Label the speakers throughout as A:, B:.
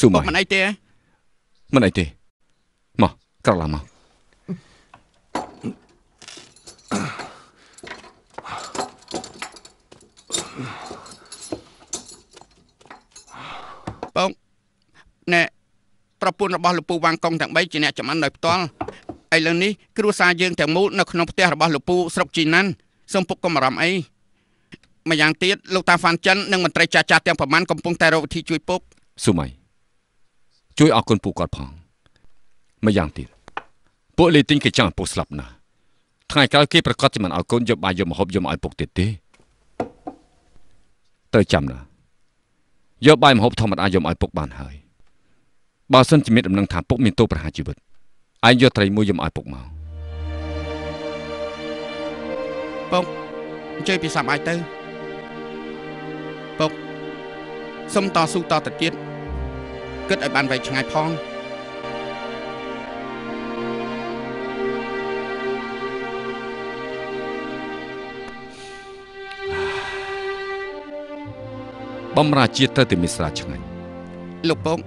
A: ស៊ូ
B: ពុ
A: ម៉ៃ
B: កមិនអីទេ
A: មិនអីទេមកក្រឡាមក
B: ពុកណែប្រពន្ធរបស់លោកពូវ៉ាងកុងទាំង3ជាអ្នកចំអិនដោយផ្ទាល់ឥឡូវនេះគ្រួសារយើងទាំងមូលនៅក្នុងផ្ទះរបស់លោកពូស្រុកជីណាន់សូមពុកកុំបារម្ភអីម្យ៉ាងទៀតលោកតាហ្វាន់ចិននិងមន្ត្រីចាស់ចាស់ទាំងប្រមាណកំពុងតែរកវិធីជួយពុក
A: ស៊ូម៉ៃ ជួយអរគុណពូគាត់ផងម្យ៉ាងទៀតពួកលេទីងគេចង់ឲ្យពុកស្លាប់ណាស់ថ្ងៃក្រោយគេប្រកាសជាមិនឲ្យកូនយកបាយយកម្ហូបយកមកឲ្យពុកទៀតទេត្រូវចាំណាយកបាយម្ហូបធម្មតាយកមកឲ្យពុកបានហើយបើសិនជាមានដំណឹងថាពុកមានទោសប្រហារជីវិតឯងយកត្រីមួយយកមកឲ្យពុកមក
B: ពុកអញ្ជើញពីសាប់អាចទៅពុកសុំតស៊ូតទៅទៀត គិតឲ្យបានវែងឆ្ងាយផង
A: បំរាជាតិត្រូវតែមានស្រាឆ្ងាញ់
B: លោកពុក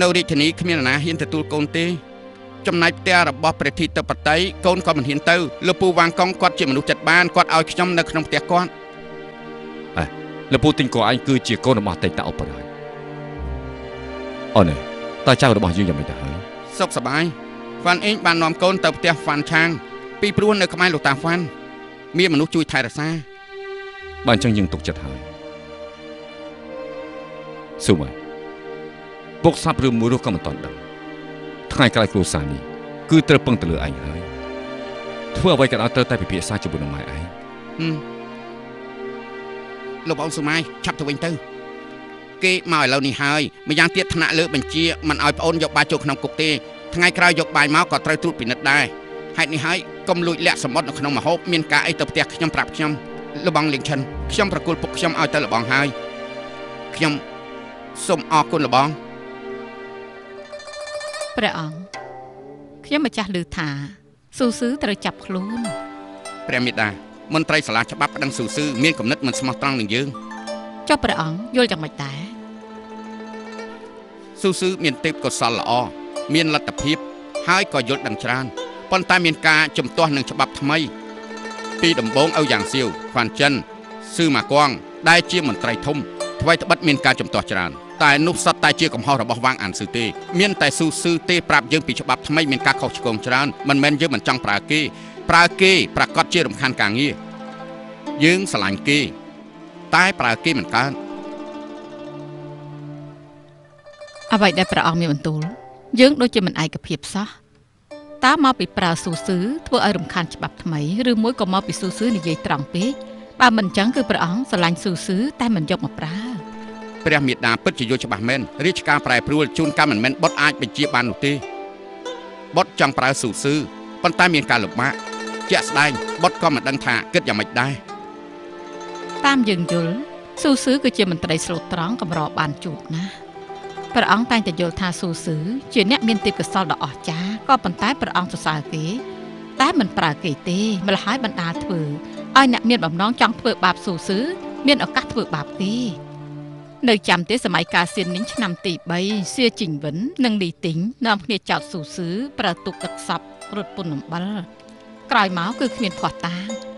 B: នៅរាជធានីគ្មាននរណាហ៊ានទទួលកូនទេ ចំណែកផ្ទះរបស់ព្រះធីតបតីកូនក៏មិនហ៊ានទៅលោកពូវ៉ាងកុងគាត់ជាមនុស្សចិត្តបានគាត់ឲ្យខ្ញុំនៅក្នុងផ្ទះគាត់
A: លពូទិញក៏ឯងគឺជាកូនរបស់តេតអបរាយ អូនឯងតើចៅរបស់យើងយ៉ាងម៉េចទៅហើយ
B: សុខសប្បាយហ្វាន់អេងបាននាំកូនទៅផ្ទះហ្វាន់ឆាង ពីព្រោះនៅក្បែរលោកតាហ្វាន់មានមនុស្សជួយថែរក្សា
A: បើអញ្ចឹងយើងទុកចិត្តហើយស៊ូម៉ៃពុកសាប់រឿងមួយនោះក៏មិនតន់ដឹងថ្ងៃក្រោយគ្រួសារនេះគឺត្រូវពឹងទៅលើឯងហើយធ្វើអ្វីក៏ដោយត្រូវតែពិភាក្សាជាមួយនឹងម៉ែឯង
B: ហឹមលោកបងសុម៉ាយឆាប់ទៅវិញទៅ គេមកឥឡូវនេះហើយម្យ៉ាងទៀតថ្នាក់លើបញ្ជាមិនឲ្យប្អូនយកបាយចូលក្នុងគុកទេថ្ងៃក្រោយយកបាយមកក៏ត្រូវត្រួតពិនិត្យដែរហេតុនេះហើយកុំលួចលាក់សមុទ្រនៅក្នុងមហូបមានការអីទៅផ្ទះខ្ញុំប្រាប់ខ្ញុំលបងលៀងឈិនខ្ញុំប្រគល់ពុកខ្ញុំឲ្យទៅលបងហើយខ្ញុំសូមអរគុណលបង
C: ព្រះអង្គខ្ញុំម្ចាស់ឮថាស៊ូស៊ឺត្រូវចាប់ខ្លួន
B: ព្រះមេដាមន្ត្រីសាលាច្បាប់ប្តឹងស៊ូស៊ឺមានគំនិតមិនស្មោះត្រង់នឹងយើង
C: ចុះព្រះអង្គយល់យ៉ាងម៉េចដែរ
B: ស៊ូស៊ឺមានទេពកោសលល្អមានលទ្ធភាពហើយក៏យល់ដឹងច្រើនប៉ុន្តែមានការជំទាស់នឹងច្បាប់ថ្មី ពីដំបងឪយ៉ាងសៀវហ្វាន់ចិនស៊ឺម៉ាគងដែលជាមន្ត្រីធំថ្មីត្បិតមានការជំទាស់ច្រើនតែនោះសតតែជាកំហុសរបស់វាងអានស៊ឺទេមានតែស៊ូស៊ឺទេប្រាប់យើងពីច្បាប់ថ្មីមានការខុសឆ្គងច្រើនមិនមែនយើងមិនចង់ប្រើគេប្រើគេប្រកាសជារំខានការងារយើងស្រឡាញ់គេ តែប្រើគេមិនកើត
C: អ្វីដែលព្រះអង្គមានបន្ទូលយើងដូចជាមិនឯកភាពសោះតើមកពីប្រើស៊ូស៊ឺធ្វើឲ្យរំខានច្បាប់ថ្មីឬមួយក៏មកពីស៊ូស៊ឺនិយាយត្រង់ពេកបើមិនអញ្ចឹងគឺព្រះអង្គស្រឡាញ់ស៊ូស៊ឺតែមិនយកមកប្រើ
B: ព្រះមេដាពិតជាយល់ច្បាស់មែនរាជការប្រែប្រួលជួនកាលមិនមែនបុតអាចបញ្ជាបាននោះទេបុតចង់ប្រើស៊ូស៊ឺប៉ុន្តែមានការលំបាកជាក់ស្ដែងបុតក៏មិនដឹងថាគិតយ៉ាងម៉េចដែរ
C: តាមយើងយល់ស៊ូស៊ឺគឺជាមន្ត្រីស្លូតត្រង់កម្របានជួបណាស់ព្រះអង្គតែងតែយល់ថាស៊ូស៊ឺជាអ្នកមានទេពកោសល្យដ៏អស្ចារ្យក៏ប៉ុន្តែព្រះអង្គសរសើរគេ តែមិនប្រើគេទេម្ល៉េះហើយបណ្ដាលធ្វើឲ្យអ្នកមានបំណងចង់ធ្វើបាបស៊ូស៊ឺមានឱកាសធ្វើបាបគេនៅចាំទេសម័យកាលសៀននីងឆ្នាំទី3សៀជីងវិននិងលីទីងនាំគ្នាចោតស៊ូស៊ឺប្រើទុកទឹកសពរត់ពុនអំបិលក្រោយមកគឺគ្មានភ័ស្តុតាង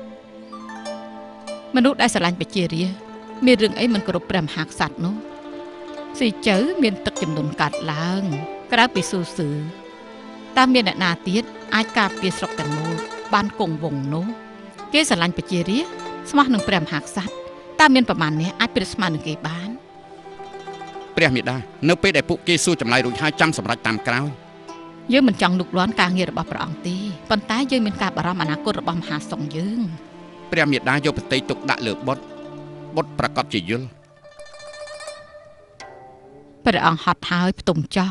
C: មនុស្សដែលស្រឡាញ់ប្រជារាស្ត្រមានរឿងអីមិនគោរពព្រះមហាក្សត្រនោះស៊ីជើមានទឹកចំនួនកាត់ឡើង ក្រៅពីស៊ូស៊ឺតាមមានអ្នកណាទៀតអាចការពារស្រុកទាំងមូលបានគង់វង្សនោះគេស្រឡាញ់ប្រជារាស្ត្រស្មោះនឹងព្រះមហាក្សត្រតើមានប្រមាណអ្នកអាចប្រៀបស្មើនឹងគេបាន
B: ព្រះមេដានៅពេលដែលពួកគេសួរចម្លើយរួចហើយចាំសម្រេចតាមក្រោយ
C: យើងមិនចង់លុកលាន់ការងាររបស់ព្រះអង្គទេប៉ុន្តែយើងមានការបារម្ភអនាគតរបស់មហាសង្ឃយើង
B: ព្រះមេដាយកប្រតិទុកដាក់លើបុត្របុត្រប្រកាសជាយល់
C: ព្រះអង្គហត់ហើយផ្ទុំចោះ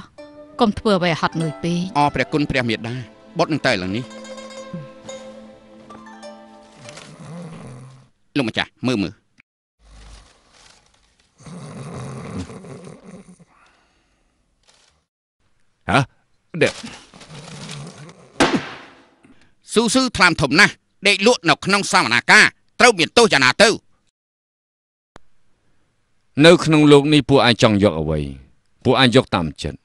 C: កុំធ្វើអ្វីឲ្យហត់នឿយពេក
B: អរព្រះគុណព្រះមេដាបុត្រនឹងទៅឥឡូវនេះលោកម្ចាស់មើលមើល
A: ហ៎ដេក
B: ស៊ូស៊ឺថ្លាមធំណាស់ ដេកលក់នៅក្នុងសវនាការត្រូវមានទោសយ៉ាងណាទៅ
A: នៅក្នុងលោកនេះពួកឯងចង់យកអ្វីពួកឯងយកតាមចិត្ត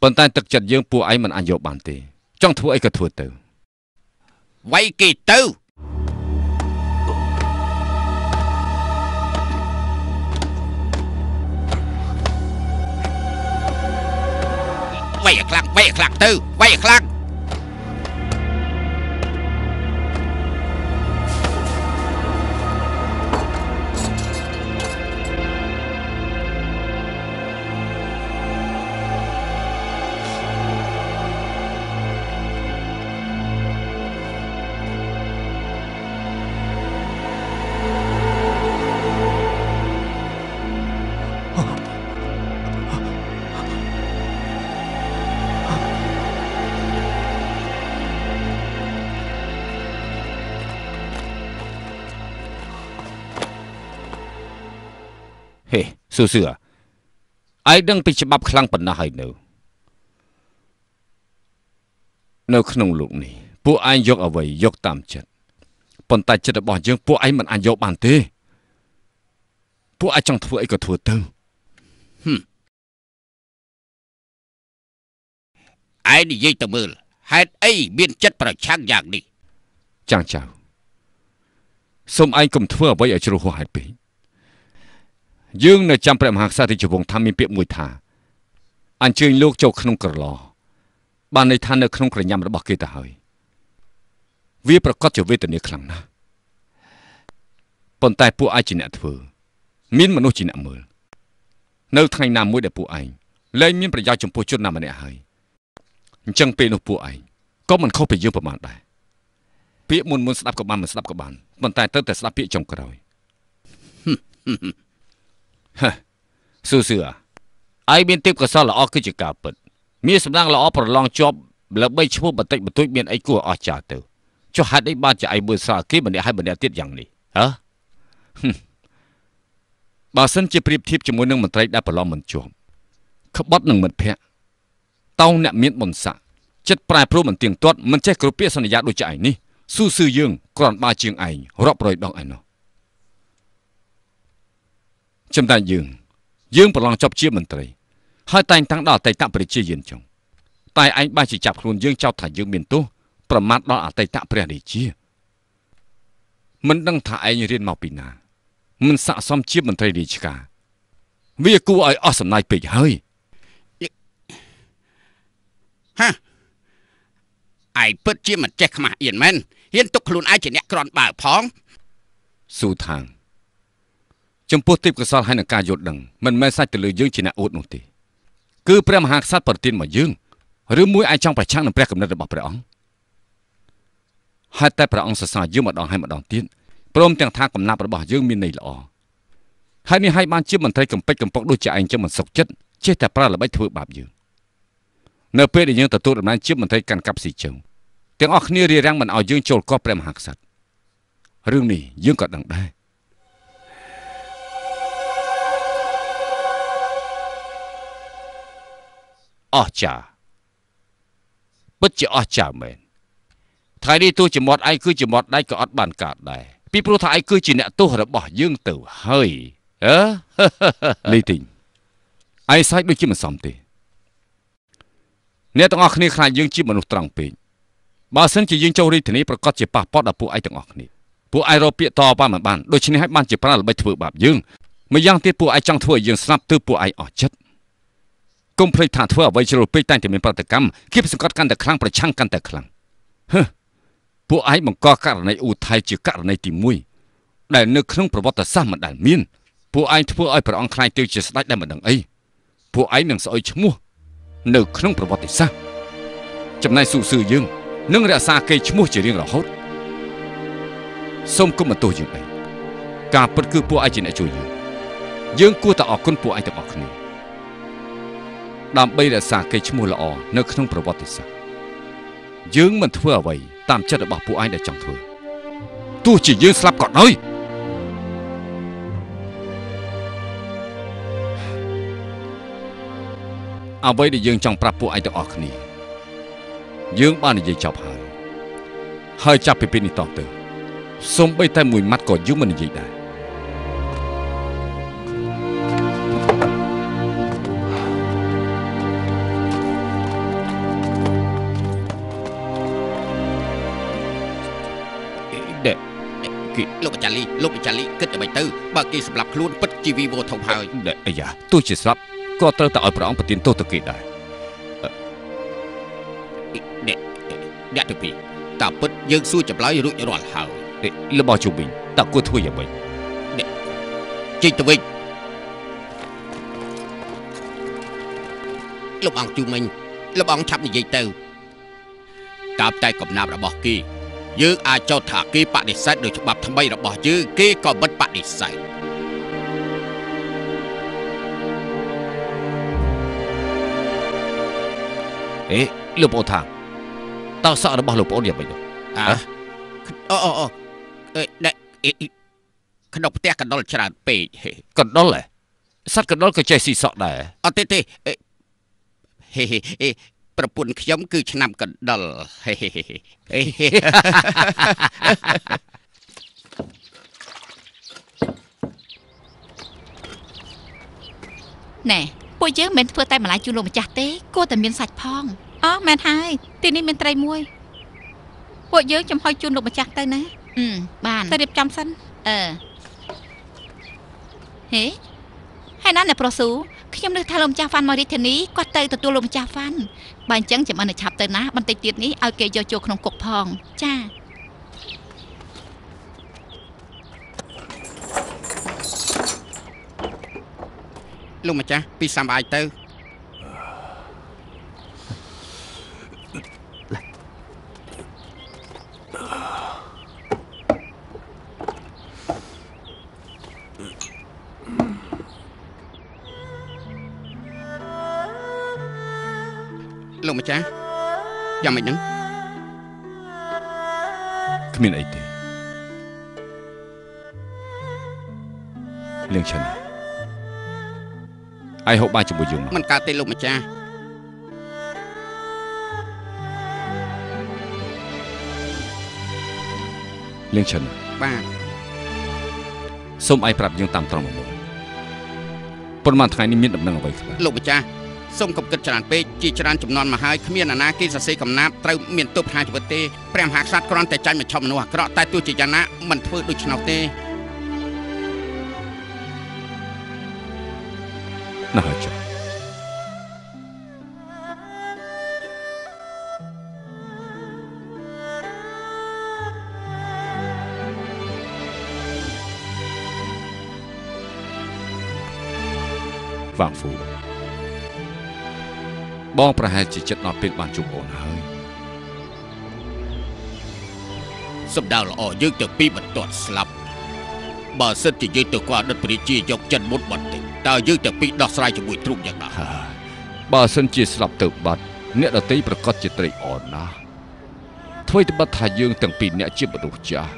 A: ប៉ុន្តែទឹកចិត្តយើងពួកឯងមិនអាចយកបានទេ ចង់ធ្វើអីក៏ធ្វើទៅ
B: វាយគេទៅវាយឲ្យខ្លាំងវាយឲ្យខ្លាំងទៅវាយឲ្យខ្លាំង
A: ស៊ូស៊ឺឯងដឹងពីច្បាប់ខ្លាំងប៉ុណ្ណាហើយនៅនៅក្នុងលោកនេះពួកឯងយកអ្វីយកតាមចិត្តប៉ុន្តែចិត្តរបស់យើងពួកឯងមិនអាចយកបានទេពួកឯងចង់ធ្វើអីក៏ធ្វើទៅ
B: ឯងនិយាយទៅមើលហេតុអីមានចិត្តប្រឆាំងយ៉ាងនេះ
A: ចាំងចៅសូមឯងកុំធ្វើអ្វីឲ្យជ្រុះហួសហេតុពេក យើងនៅចាំព្រះមហាក្សត្ររាជវង្សថាមានពាក្យមួយថាអញ្ជើញលោកចូលក្នុងក្រឡបានន័យថានៅក្នុងក្រញាំរបស់គេទៅហើយវាប្រកាសជាវេទនាខ្លាំងណាស់ប៉ុន្តែពួកឯងជាអ្នកធ្វើ មានមនុស្សជាអ្នកមើលនៅថ្ងៃណាមួយដែលពួកឯងលែងមានប្រយោជន៍ចំពោះជនណាម្នាក់ហើយអញ្ចឹងពេលនោះពួកឯងក៏មិនខុសពីយើងប្រមាណដែរពាក្យមុនមុនស្ដាប់ក៏បានមិនស្ដាប់ក៏បានប៉ុន្តែត្រូវតែស្ដាប់ពាក្យចុងក្រោយហ៎ ស៊ូស៊ឺអាឯងមានទេពកោសលល្អគឺជាការពិតមានសម្ដងល្អប្រឡងជាប់ល្បីឈ្មោះបន្តិចបន្តួចមានអីគួរអស្ចារ្យទៅចុះហេតុអីបានជាឯងមើលស្រាលគេម្នាក់ហើយម្នាក់ទៀតយ៉ាងនេះហ៎ហឹមបើសិនជាប្រៀបធៀបជាមួយនឹងមន្ត្រីដែលប្រឡងមិនជាប់ក្បត់នឹងមិត្តភ័ក្តិតោងអ្នកមានបុណ្យស័ក្តិចិត្តប្រែប្រួលមិនទៀងទាត់មិនចេះគ្រប់ពាក្យសន្យាដូចជាឯងនេះស៊ូស៊ឺយើងគ្រាន់បើជាងឯងរាប់រយដងឯណោះ ចំតែយើង យើងប្រឡងចប់ជាមន្ត្រីហើយតែងតាំងដល់អតីតប្រជាយានចុងតែឯងបែរជាចាប់ខ្លួនយើងចោទថាយើងមានទោសប្រមាថដល់អតីតព្រះរាជាមិនដឹងថាឯងរៀនមកពីណាមិនស័ក្តិសមជាមន្ត្រីរាជការវាគួរឲ្យអស់សំណាយពេកហើយ
B: ហាឯងពិតជាមិនចេះខ្មាស់អៀនមែនហ៊ានទុកខ្លួនឯងជាអ្នកក្រន់បើផង
A: ស៊ូថាង ចំពោះទេពកោសលហើយនឹងការយល់ដឹងមិនមែនសាច់ទៅលើយើងជាអ្នកអួតនោះទេគឺព្រះមហាក្សត្រប្រទានមកយើងឬមួយអាចចង់ប្រឆាំងនឹងព្រះគំនិតរបស់ព្រះអង្គហើយតែព្រះអង្គសរសើរយើងម្ដងហើយម្ដងទៀតព្រមទាំងថាកំណាប់របស់យើងមានន័យល្អហើយនេះហើយបានជាមន្ត្រីកំពេចកំពុកដូចជាឯងចឹងមិនសុខចិត្តចេះតែប្រើល្បិចធ្វើបាបយើងនៅពេលដែលយើងទទួលដំណើរជាមន្ត្រីកាន់កាប់ស៊ីជើងទាំងអស់គ្នារៀបរៀងមិនឲ្យយើងចូលកប់ព្រះមហាក្សត្ររឿងនេះយើងក៏ដឹងដែរ អស្ចារ្យពិតជាអស្ចារ្យមែនថ្ងៃនេះទោះជាមាត់ឯងគឺជាមាត់ដៃក៏អត់បានកើតដែរពីព្រោះថាឯងគឺជាអ្នកទោសរបស់យើងទៅហើយអឺលីទីងឯងសាច់ដូចជាមិនសមទេអ្នកទាំងអស់គ្នាខ្លាចយើងជាមនុស្សត្រង់ពេកបើសិនជាយើងចូលរាជធានីប្រកាសជាប៉ះពាល់ដល់ពួកឯងទាំងអស់គ្នាពួកឯងរកពាក្យតបានមិនបានដូច្នេះហើយបានជាប្រើល្បិចធ្វើបាបយើងម្យ៉ាងទៀតពួកឯងចង់ធ្វើឲ្យយើងស្លាប់ទើបពួកឯងអស់ចិត្ត កុំភ្លេចថាធ្វើអ្វីជ្រុលពេកតែងតែមានប្រតិកម្មគៀបសង្កត់កាន់តែខ្លាំងប្រឆាំងកាន់តែខ្លាំងហឺពួកឯងបង្កករណីអ៊ូថៃជាករណីទី1ដែលនៅក្នុងប្រវត្តិសាស្ត្រមិនដែលមានពួកឯងធ្វើឲ្យព្រះអង្គខ្លាចទៅជាស្ដេចដែលមិនដឹងអីពួកឯងនឹងស្អុយឈ្មោះនៅក្នុងប្រវត្តិសាស្ត្រចំណែកស៊ូស៊ឺយើងនឹងរក្សាកេរ្តិ៍ឈ្មោះជារៀងរហូតសូមគុំបន្ទោសយើងអីការពិតគឺពួកឯងជាអ្នកជួយយើងយើងគួរតែអរគុណពួកឯងទាំងអស់គ្នា ដើម្បីរក្សាកេរ្តិ៍ឈ្មោះល្អនៅក្នុងប្រវត្តិសាស្ត្រយើងមិនធ្វើអ្វីតាមចិត្តរបស់ពួកឯងដែលចង់ធ្វើទោះជាយើងស្លាប់ក៏ដោយអ្វីដែលយើងចង់ប្រាប់ពួកឯងទាំងអស់គ្នាយើងបាននិយាយចប់ហើយហើយចាប់ពីពេលនេះតទៅសូម្បីតែមួយម៉ាត់ក៏យើងមិននិយាយដែរ
B: គេលោកអាចារ្យលីលោកអាចារ្យលីគិតតែមិនទៅបើគេសម្លាប់ខ្លួនពិតជាវីវោធំហើយ
A: ដែលអាយ៉ាទោះជាស្លាប់ក៏ត្រូវតែឲ្យព្រះអង្គប្រទានទោសទៅគេដែរ
B: អ្នកអ្នកទៅពីតាពិតយើងសួរចម្លើយរួចរាល់ហើយ
A: អេរបស់ជុំវិញតើគួរធ្វើយ៉ាងម៉េច
B: ជិះទៅវិញលោកអង្គជុំមិញលោកអង្គឆាប់និយាយទៅតាមតែកំណាប់របស់គេ យើងអាចចោទថាគេបដិសេធដោយច្បាប់ថ្មីរបស់យើងគេក៏មិនបដិសេធ
A: អេលោកប្អូនថាតើសក់របស់លោកប្អូនយ៉ាងម៉េចនោះ
B: អើអូអូអូអេអ្នកអេអេក្នុងផ្ទះកណ្ដុលច្រើនពេកហេ
A: កណ្ដុលហ៎សត្វកណ្ដុលក៏ចេះស៊ីសក់ដែរ
B: អត់ទេទេអេហេហេហេ ប្រពន្ធខ្ញុំគឺឆ្នាំកណ្ដុលហេហេហេហេហេ
C: ណែពួកយើងមិនមែនធ្វើតែបន្លែជូនលោកម្ចាស់ទេគួរតែមានសាច់ផងអូមែនហើយទីនេះមានត្រីមួយពួកយើងចំហុយជូនលោកម្ចាស់ទៅណាអឺបានទៅរៀបចំសិនអឺហេហើយណាអ្នកប្រុសស៊ូ ខ្ញុំនឹកថាលោកម្ចាស់ហ្វាន់មករាជធានីគាត់ទៅទទួលលោកម្ចាស់ហ្វាន់បើអញ្ចឹងចាំអិនឲ្យឆាប់ទៅណាបន្តិចទៀតនេះឲ្យគេយកចូលក្នុងគុកផងចា
B: លោកម្ចាស់ពីសំអាយទៅ ម្ចាស់យ៉ាងម៉េចហ្នឹង
A: គ្មានអីទេលៀងឈិនអាយហូបបាយជាមួយយើងមក
B: មិនកើតទេលោកម្ចាស់
A: លៀងឈិន
B: បាទ
A: សូមអាយប្រាប់យើងតាមត្រង់មកមើលប៉ុន្មានថ្ងៃនេះមានដំណឹងអ្វីខ្លះ
B: លោកម្ចាស់ សូមកុំគិតច្រើនពេកជាច្រើនចំនួនមកហើយគ្មានអាណាគេសរសេរកំណាព្យត្រូវមានទោសប្រហារជីវិតទេព្រះមហាក្សត្រគ្រាន់តែចាញ់មកឈប់មនុស្សអាក្រក់តែទោះជាយ៉ាងណាមិនធ្វើដូច្នោះទេ
A: ណាស់ហើយចុះវ៉ាងហ្វូ បងប្រហែលជាចិត្តដល់ពេលបានជួបអូនហើយ
B: សម្ដៅល្អយើងទៅពីបន្ទាត់ស្លាប់បើសិនជាយើងទៅគាត់អតីតព្រះជាយកចិត្តមុតបន្តិចតើយើងទៅពីដោះស្រាយជាមួយទ្រុកយ៉ាងណា
A: ហើយបើសិនជាស្លាប់ទៅបាត់អ្នកដតីប្រកាសជាត្រេកអរណាស់ធ្វើទៅបាត់ថាយើងទាំងពីរអ្នកជាមនុស្សចាស់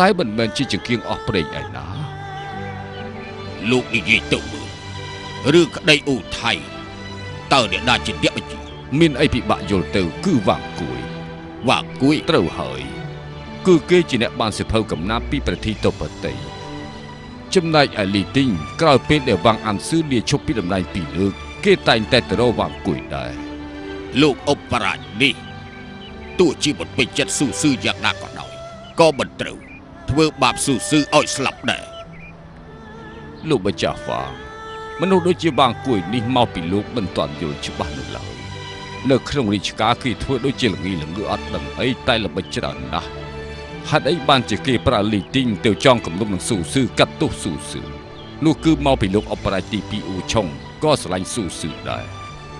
A: តែមិនមែនជាចង្គៀងអស់ព្រេងឯណា
B: លោកនិយាយទៅមើលរឿងក្តីអ៊ូថៃ តើអ្នកណាជាអ្នកបញ្ជា
A: មានអីពិបាកយល់ទៅគឺវ៉ាងគួយ
B: វ៉ាគួយ
A: ត្រូវហើយ គឺគេជាអ្នកបានសិភៅកំណាព្យពីប្រទីតបតីចំណែកឯលីទីងក្រោយពេលដែលវ៉ាងអាន់ស៊ឺលាឈប់ពីតំណែងពីរលើកគេតែងតែទៅរកវ៉ាងគួយដែរ
B: លោកអុបបរាជនេះទោះជាមិនពេញចិត្តស៊ូស៊ឺយ៉ាងណាក៏ដោយក៏មិនត្រូវធ្វើបាបស៊ូស៊ឺឲ្យស្លាប់ដែរ
A: លោកម្ចាស់វ៉ា មនុស្សដូចជាបាងគួយនេះមកពីលោកមិនទាន់យល់ច្បាស់នោះឡើយនៅក្នុងរាជការគេធ្វើដូចជាល្ងីល្ងើអត់ដឹងអីតែល្បិចច្រើនណាស់ហេតុអីបានជាគេប្រើលីទីងទៅចង់គំនុំនឹងស៊ូស៊ឺកាត់ទោសស៊ូស៊ឺនោះគឺមកពីលោកអបរាជទី2អ៊ូឆុងក៏ស្រឡាញ់ស៊ូស៊ឺដែរ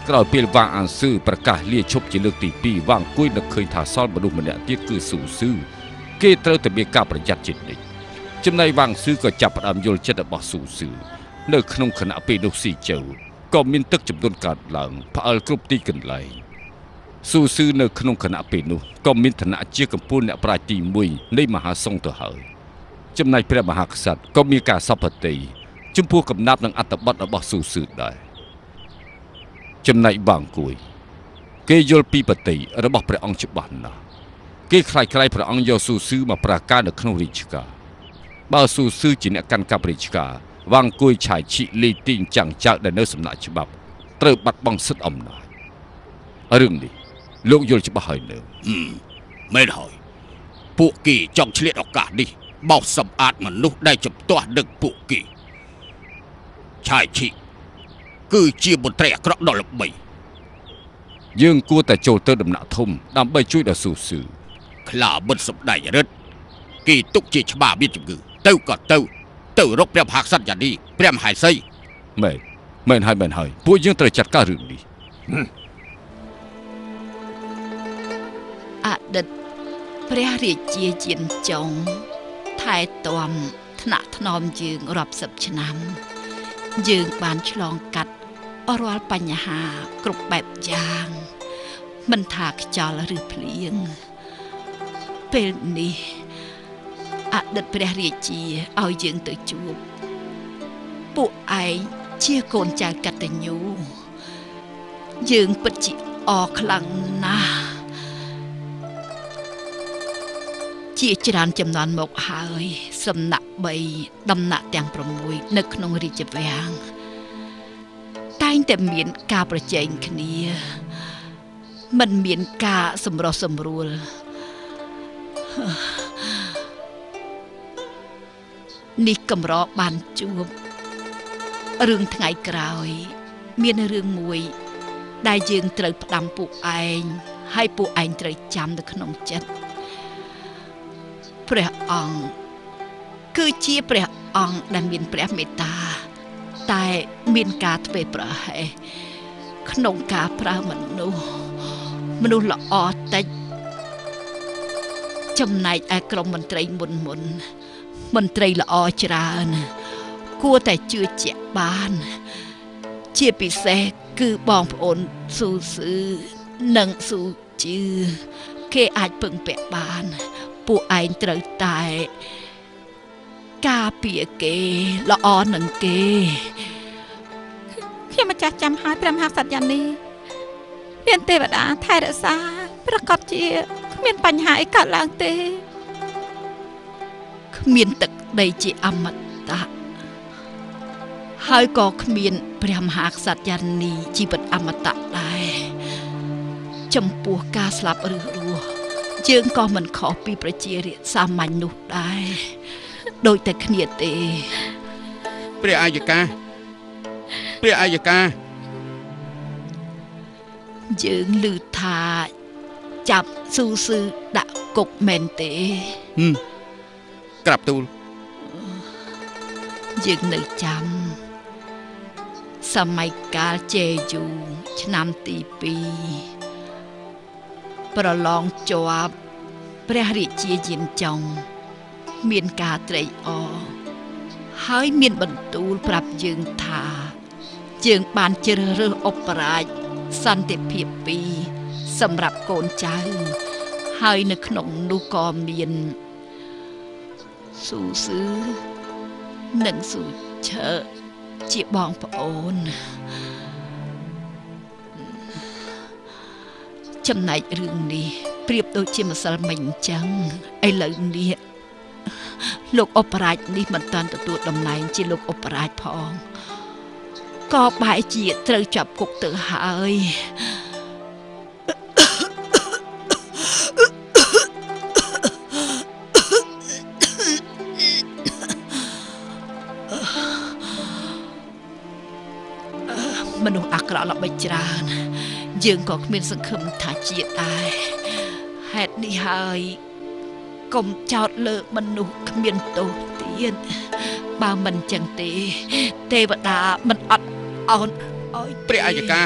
A: ក្រោយពេលវ៉ាងអានស៊ឺប្រកាសលាឈប់ជាលើកទី2វ៉ាងគួយនឹកឃើញថាសល់មនុស្សម្នាក់ទៀតគឺស៊ូស៊ឺគេត្រូវតែមានការប្រយ័ត្នជានិច្ចចំណែកវ៉ាងស៊ឺក៏ចាប់ផ្ដើមយល់ចិត្តរបស់ស៊ូស៊ឺ នៅក្នុងគណៈពេលនោះស៊ីជើក៏មានទឹកចំនួនកើតឡើងផ្អើលគ្រប់ទីកន្លែងស៊ូស៊ឺនៅក្នុងគណៈពេលនោះក៏មានឋានៈជាកម្ពូលអ្នកប្រាជ្ញទី1នៃមហាសង្ឃទៅហើយចំណែកព្រះមហាក្សត្រក៏មានការសពតិចំពោះកំណាប់និងអត្តបទរបស់ស៊ូស៊ឺដែរចំណែកបាងគួយ គេយល់ពីបតីរបស់ព្រះអង្គច្បាស់ណាស់គេខ្លាចខ្លាយព្រះអង្គយកស៊ូស៊ឺមកប្រាការនៅក្នុងរាជការបើស៊ូស៊ឺជាអ្នកកាន់កាប់រាជការ វ៉ាងគួយឆាយឈីលីទីងចាំងចៅដែលនៅសំណាក់ច្បាប់ត្រូវបាត់បង់សិទ្ធិអំណាចរឿងនេះលោកយល់ច្បាស់ហើយនៅ
B: មែនហើយពួកគេចង់ឆ្លៀតឱកាសនេះបោសសម្អាតមនុស្សដែលជំទាស់ដឹកពួកគេឆាយឈីគឺជាមន្ត្រីអាក្រក់ដ៏ល្បី
A: យើងគួរតែចូលទៅដំណាក់ធំដើម្បីជួយដល់ស៊ូស៊ឺ
B: ខ្លាបិទសម្ដែងរិទ្ធគេទុកជាច្បាប់មានជំងឺទៅក៏ទៅ ទៅរកព្រះមហាក្សត្រយ៉ានីព្រះមហេសី
A: មែនមែនហើយមែនហើយពួកយើងត្រូវចាត់ការរឿងនេះ
D: អតីតព្រះរាជាជាចុងថែទាំថ្នាក់ថ្នមយើងរាប់សិបឆ្នាំ យើងបានឆ្លងកាត់រាល់បញ្ហាគ្រប់បែបយ៉ាង មិនថាខ្យល់ឬភ្លៀងពេលនេះ អតីតព្រះរាជាឲ្យយើងទៅជួបពួកឯងជាកូនចៅកតញ្ញូយើងពិតជាអរខ្លាំងណាស់ជាច្រើនចំនួនមកហើយ សំណាក់3ដំណាក់ទាំង6នៅក្នុងរាជវាំងតែងតែមានការប្រជែងគ្នាមិនមានការសម្រោះសម្រួល នេះកម្របានជួបរឿងថ្ងៃក្រោយ មានរឿងមួយ ដែលយើងត្រូវផ្ដាំពួកឯងហើយពួកឯងត្រូវចាំនៅក្នុងចិត្តព្រះអង្គគឺជាព្រះអង្គដែលមានព្រះមេត្តា តែមានការធ្វេសប្រហែសក្នុងការប្រើមនុស្សមនុស្សល្អតិចចំណែកឯក្រុមមន្ត្រីមុនមុន មន្ត្រីល្អច្រើន គួរតែជឿជាក់បាន ជាពិសេសគឺបងប្អូនស៊ូស៊ឺនិងស៊ូជឿគេអាចពឹងពាក់បាន ពួកឯងត្រូវតែ ការពារគេល្អនឹងគេ
C: ខ្ញុំម្ចាស់ចាំហើយព្រះមហាក្សត្រយ៉ានីមានទេវតាថែរក្សាប្រកាសជាគ្មានបញ្ហាអីកើតឡើងទេ
D: គ្មានទឹកដីជាអមតៈហើយក៏គ្មានព្រះមហាក្សត្រយ៉ានីជីវិតអមតៈដែរចំពោះការស្លាប់ឬរស់យើងក៏មិនខុសពីប្រជារាស្ត្រសាមញ្ញនោះដែរដូចតែគ្នាទេ
B: ព្រះអាយកាព្រះអាយកា
D: យើងឮថាចាប់ស៊ូស៊ឺដាក់គុកមែនទេ
B: ហឹម ក្រាបទូល
D: យើងនៅចាំសម័យកាលជេយូឆ្នាំទី2ប្រឡងជាប់ព្រះរាជាយានចុង មានការត្រេកអរហើយមានបន្ទូលប្រាប់យើងថា យើងបានជ្រើសរើសឧបរាជសន្តិភាព2សម្រាប់កូនចៅហើយនៅក្នុងនោះក៏មាន ស៊ូស៊ឺនិងស៊ូឈើជាបងប្អូន ចំណែករឿងនេះប្រៀបដូចជាម្សិលមិញអញ្ចឹងឥឡូវនេះលោកអបរាជនេះមិនតាន់ទទួលតំណែងជាលោកអបរាជផងក៏បែរជាត្រូវចាប់គុកទៅហើយ ក្រក់ល្បិចច្រើន យើងក៏គ្មានសង្ឃឹមថាជាតិដែរហេតុនេះហើយកុំចោតលើមនុស្សគ្មានទោសទៀតបើមិនចឹងទេ ទេវតាមិនអត់អោនអោយទេ
B: ព្រះអាយកា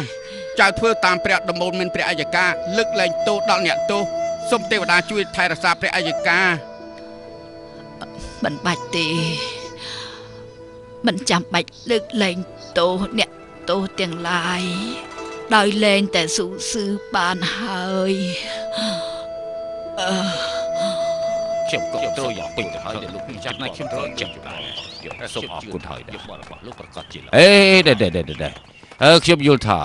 B: ចៅធ្វើតាមព្រះដំបូលមានព្រះអាយកាលើកលែងទោសដល់អ្នកទោសសូមទេវតាជួយថែរក្សាព្រះអាយកា
D: មិនបាច់ទេមិនចាំបាច់លើកលែងទោសអ្នក ទោសទាំងឡាយដោយលែងតែស៊ូស៊ឺបានហើយអឺ
A: ខ្ញុំក៏ត្រូវយ៉ាងពេញទៅហើយដែលលោកចាត់ណាខ្ញុំត្រូវចាំដែរសូមអរគុណហើយដែររបស់លោកប្រកាសជាអេដែរដែរដែរដែរអើខ្ញុំយល់ថា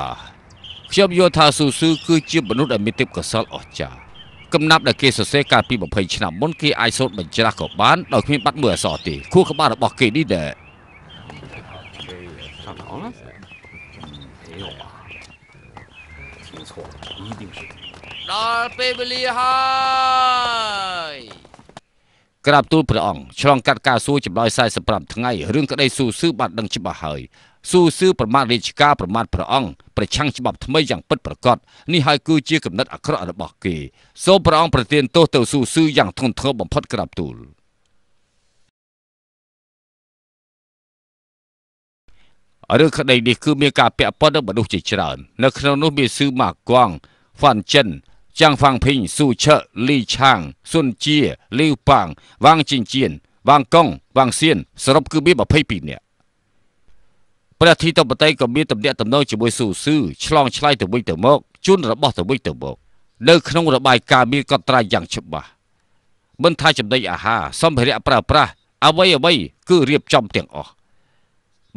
A: ខ្ញុំយល់ថាស៊ូស៊ឺគឺជាមនុស្សដែលមានទេពកោសល្យអស្ចារ្យកំណាប់ដែលគេសរសេរកាលពី20ឆ្នាំមុនគេអាចសូត្របញ្ច្រាស់ក៏បានដោយគ្មានបាត់មើលអក្សរទេខួរក្បាលរបស់គេនេះដែរ
E: ដល់ពេលវេលាហើយ
A: ក្រាបទូលព្រះអង្គឆ្លងកាត់ការសួរចម្លើយ45ថ្ងៃរឿងក្តីស៊ូស៊ឺបានដឹងច្បាស់ហើយស៊ូស៊ឺប្រមាថរាជការប្រមាថព្រះអង្គប្រឆាំងច្បាប់ថ្មីយ៉ាងពិតប្រាកដនេះហើយគឺជាគំនិតអាក្រក់របស់គេសូមព្រះអង្គប្រទានទោសទៅស៊ូស៊ឺយ៉ាងធ្ងន់ធ្ងរបំផុតក្រាបទូលរឿងក្តីនេះគឺមានការពាក់ព័ន្ធនឹងមនុស្សជាច្រើននៅក្នុងនោះមានស៊ឺម៉ាគួង ហ្វាន់ចិនចាងហ្វាងភីងស៊ូឆើលីឆាងស៊ុនជាលីវប៉ាងវ៉ាងជីងជៀនវ៉ាងកុងវ៉ាងសៀនសរុបគឺមាន22នាក់ព្រះធីតបតីក៏មានតំណែងតំណងជាមួយស៊ូស៊ឺឆ្លងឆ្លៃទៅវិញទៅមកជូនរបស់ទៅវិញទៅមកនៅក្នុងរបាយការណ៍មានកត់ត្រាយ៉ាងច្បាស់មិនថាចំណីអាហារសម្ភារៈប្រើប្រាស់អ្វីអ្វីគឺរៀបចំទាំងអស់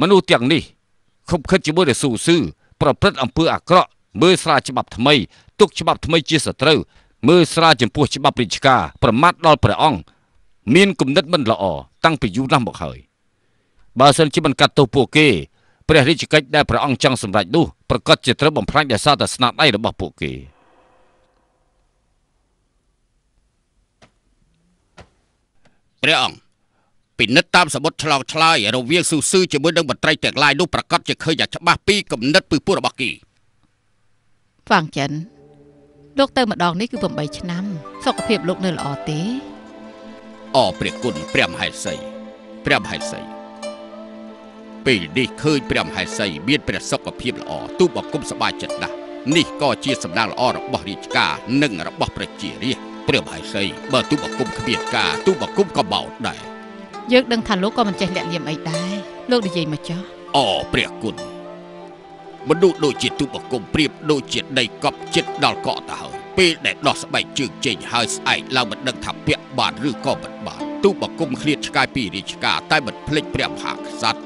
A: មនុស្សទាំងនេះខុបខិតជាមួយនឹងស៊ូស៊ឺប្រព្រឹត្តអំពើអាក្រក់មើលស្រាលច្បាប់ថ្មី ទុកច្បាប់ថ្មីជាសត្រូវមើលស្រាលចំពោះច្បាប់រាជការប្រមាថដល់ព្រះអង្គមានគំនិតមិនល្អតាំងពីយូរណាស់មកហើយបើសិនជាមិនកាត់ទោសពួកគេព្រះរាជកិច្ចដែលព្រះអង្គចង់សម្រេចនោះប្រកាសជាត្រូវបំផ្លាញដោយសារតែស្នាដៃរបស់ពួកគេ
B: ព្រះអង្គពិនិត្យតាមសមុទ្រឆ្លងឆ្លើយរវាងស៊ូស៊ឺជាមួយនឹងមន្ត្រីទាំងឡាយនោះប្រកាសជាឃើញយ៉ាងច្បាស់ពីគំនិតពឹសពោះរបស់គេ
C: ហ្វាងចិន លោកទៅម្ដងនេះគឺ8ឆ្នាំ សុខភាពលោកនៅល្អទេ
B: អរព្រះគុណព្រះមហេសីព្រះមហេសីពេលនេះឃើញព្រះមហេសីមានព្រះសុខភាពល្អទូបង្គំសប្បាយចិត្តណាស់នេះក៏ជាសម្ដាងល្អរបស់រាជការនិងរបស់ប្រជារាស្ត្រព្រះមហេសីបើទូបង្គំគ្មានការទូបង្គំក៏បោតដែរ
C: យើងដឹងថាលោកក៏មិនចេះលាក់លៀមអីដែរលោកនិយាយមកចុះ
B: អរព្រះគុណ មនុស្សដូចជាទូបង្គំប្រៀបដូចជាដីកប់ចិត្តដល់កកទៅហើយពេលដែលដោះស្បែកជើងចេញហើយស្អែកឡើងមិនដឹងថាពាក់បានឬក៏មិនបានទូបង្គំឃ្លាតឆ្កាយពីរាជការតែមិនភ្លេចព្រះមហាក្សត្រ